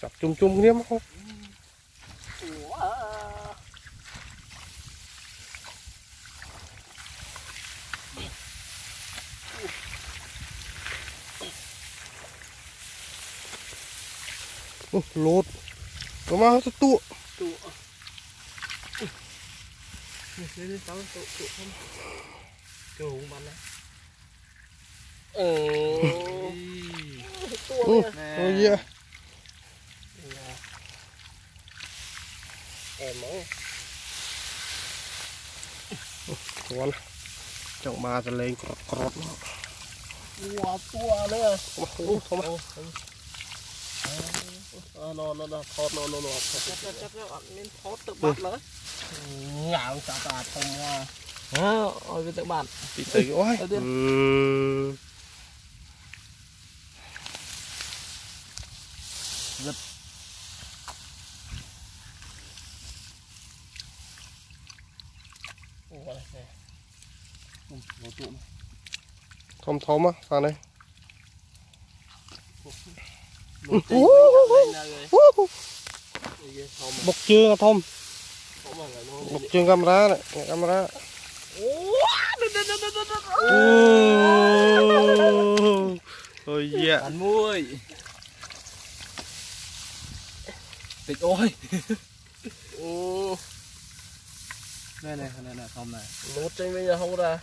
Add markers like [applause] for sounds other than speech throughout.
จับจุ่มจุ่มเนี่ยมั้งครับโลดออกมาสักตัวตัวนี่นี่นี่ตั้งตัวตัวตัวของมันนะ เออตัวเนี่ยโอ้ยเอ็มมั้งตัวนะจังมาจะเลงกรดกรดตัวตัวเลยโอ้โหทำไมนอนนอนทอดนอนนอนจับจับจับจับមានថតទៅបាត់លើញ៉ាំចាប់អាធំមកអើឲ្យវាទៅបាត់ពីទៅអូយ rất. Thom thom á vào đây? Bọc chương thom bọc chương camera này camera. Ôi yeah anh muội tịch ôi. [laughs] Ừ. đây này này này phòng này. Nốt trên bây giờ không ra.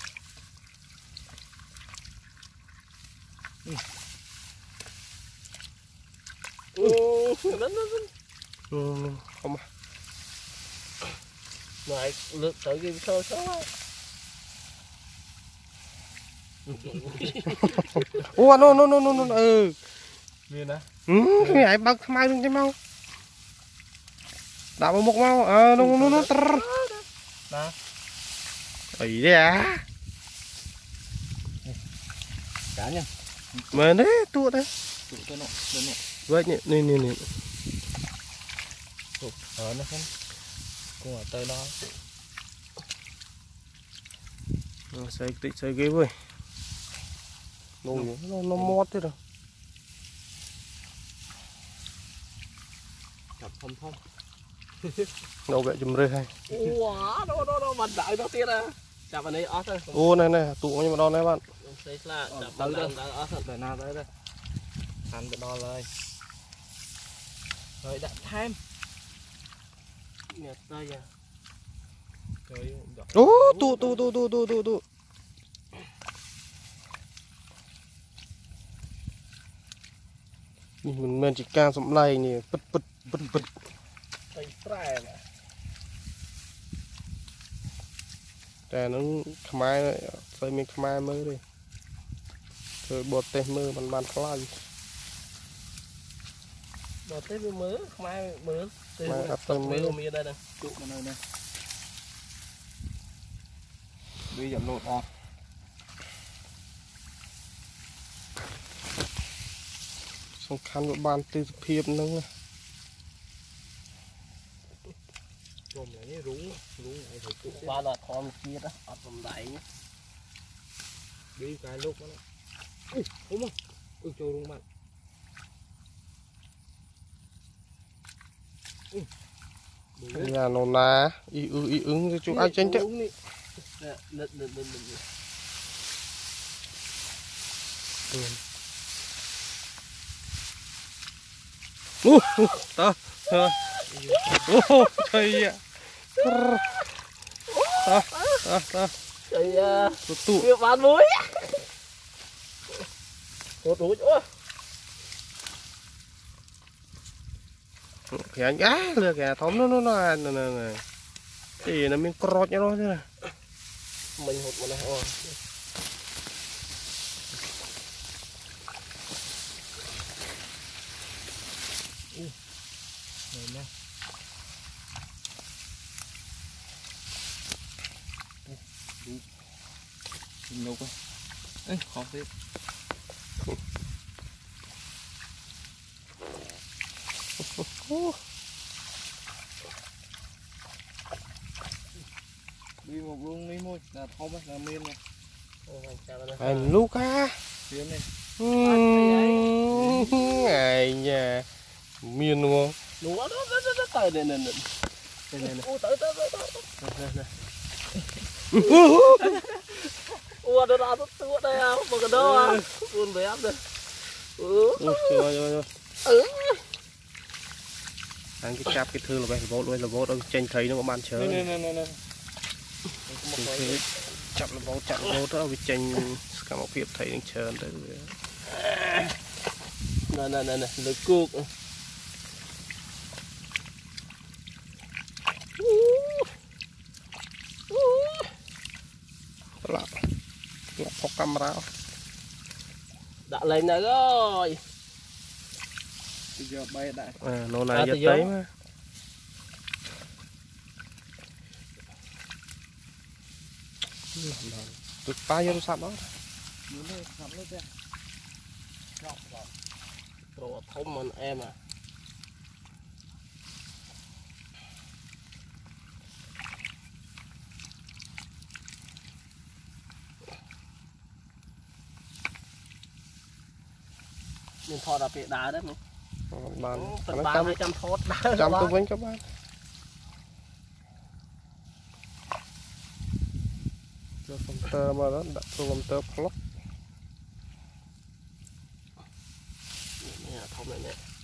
Ừ. Ừ. Ừ. không à. Lại lượt tự nhiên sơ sao [laughs] ủa no no no no no ừ. Miền à ừ. Mày tham ăn luôn chứ mau ដាក់មកមុខមកអឺនោះនោះនោះត្រ Nè អីទេអា Cả nha មែនទេទូទេ Tụ cho nó, cho nó វិញនេះនេះនេះនេះ Ờ, nó không Cũng ở tới đó ស្អីតិចស្អីគេវើយនោះនោះនោះមាត់ទៀត Chập thông thông នៅវគ្គជំរឹះហើយវ៉ាដូដូដូបាត់ដាក់ទៅទៀតចាប់អានេះអស់ទៅអូណែណែទូកខ្ញុំម្ដងណែបាទផ្សេងខ្លះចាប់ទៅដល់អស់ទៅណាទៅទៅខាន់ទៅដល់ហើយហើយដាក់ថែមនេះទៅយ៉ាអូទូទូទូទូទូទូទូនេះមិនមែនជាការសម្ដែងនេះពិតពិតពិតពិត ស្អីស្រែតែនឹងខ្មែរស្អីមានខ្មែរមើលទេធ្វើបរទេសមើលមិនបានខ្លាចបរទេសវាមើលខ្មែរមើលគឺអត់ទៅមើលមានដែរជក់មកនៅនេះវាយ៉ាប់លោតអស់សំខាន់វាបានទិដ្ឋភាពហ្នឹងណា này phải trụ. Ba là thon kia đó, ở tầm đáy nhá. Đi cái lúc đó. Ui, đúng không? Ui, trôi rung bạn. យ៉ាណូណាអ៊ីអ៊ឺអ៊ីអ៊ឹងទៅជួអាចចេញទៅ Uống đi. Nè, lật, lật, lật, lật, lật. អូតើអូឆៃ to to to tụt tụt kêu bán muối. Tụt muối chỗ. Kìa á lừa kìa thấm nó nó nó nè nè nè. Thì nó mình crot cho nó thế này mình hụt mà nó Thank you. méo quá, ê, khoái, [laughs] đi một luôn đi môi là không bắt là miên này. Anh Luca tiếng này. Ngày nhà miên đúng không? Đúng đó đó đó đó tới đây nè nè nè nè tới tới tới tới. [laughs] Ủa nó đã rất tựa đây à, mà cái đó à. Buồn bé đây. Ừ. Ôi trời ơi. Ừ. Anh cái chạp cái thư là bé lột luôn, lột ông chênh thấy nó có ban chớ. Nè nè nè nè. ចាប់លបោចាប់លោតទៅវាចេញសកម្មភាពថៃនឹងច្រើនទៅវាណ៎ណ៎ណ៎លើគូក កាមេរ៉ាដាក់លេងនៅអើយទៅយកបីដាក់អឺនោះណាយកទៅមកទុកប៉ាយកទូរស័ព្ទមកនេះទូរស័ព្ទនេះទេចប់បងព្រោះធំមិនអែមអា មានថតដល់ពេលដើរដែរនេះបានបានចាំថតដើរចាំទៅវិញក៏បានចូលកុំព្យូទ័រមកដល់ដាក់ចូលកុំព្យូទ័រផ្លុកនេះធំណាស់នេះ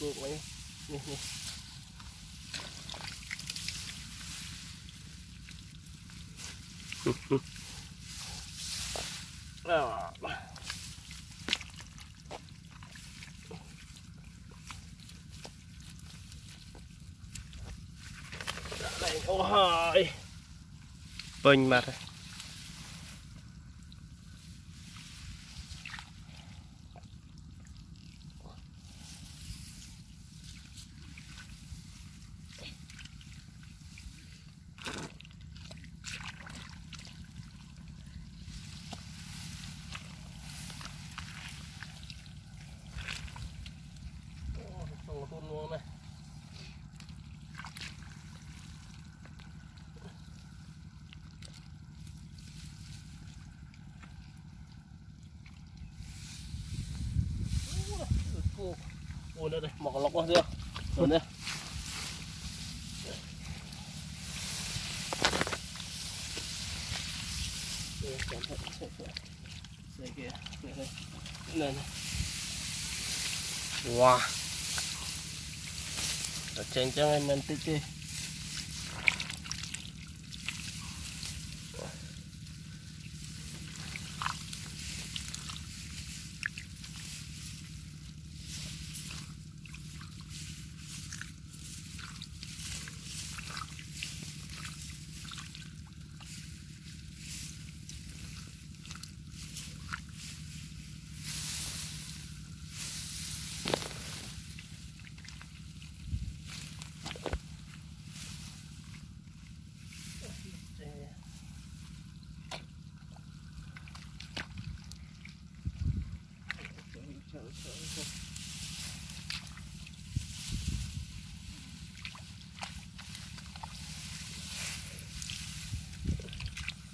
tự lôi cục ấy nè nè À. Đây, ôi bình mặt rồi tuôn luôn này Ủa đây đây, một lọc quá chưa? Rồi. Đây, cẩn thận, đây, đây. Này, này. wow ở trên cho em mình tích đi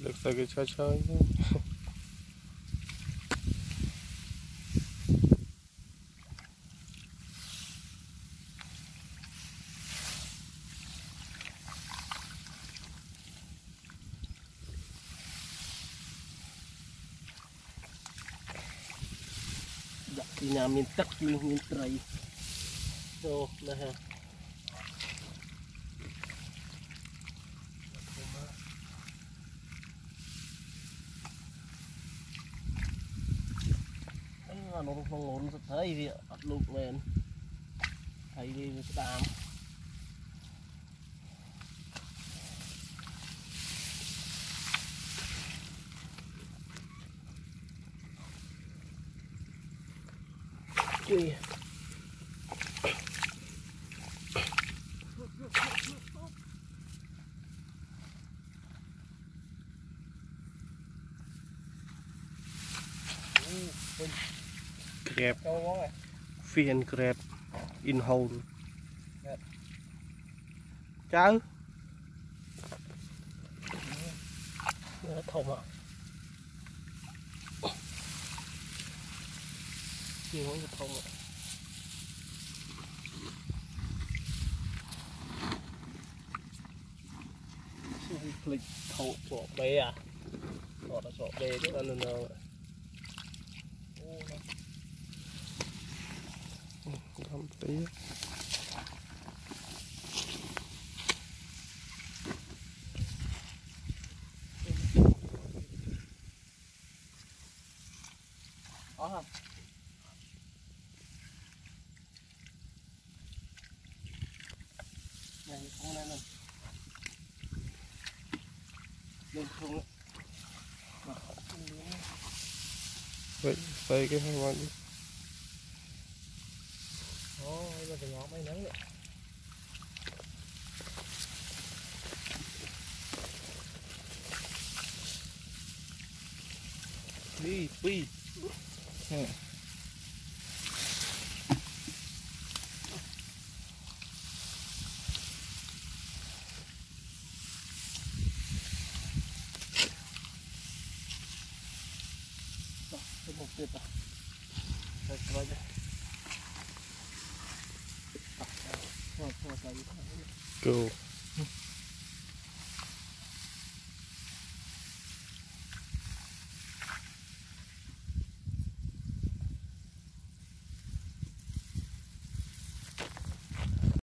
लगता है कि अच्छा अच्छा ទីណាមានទឹកទីនោះមានត្រីចូលណាស់អានោះក្នុងងូនស្ត្រីវាអត់លូកមែនហើយវាស្ដាម phiên grab in hole cháu Nó à. Nó thông à. Xung click thấu sọ bê à. Sọ là sọ bê chứ anh nào. Ô nó làm tí có không? Này không lên lên. Lên không lên. Mà không lên. Vậy xây cái hai con đi Ồ, bây giờ ngọt mấy nắng vậy. Đi, đi. Cái một tiết à. Rồi,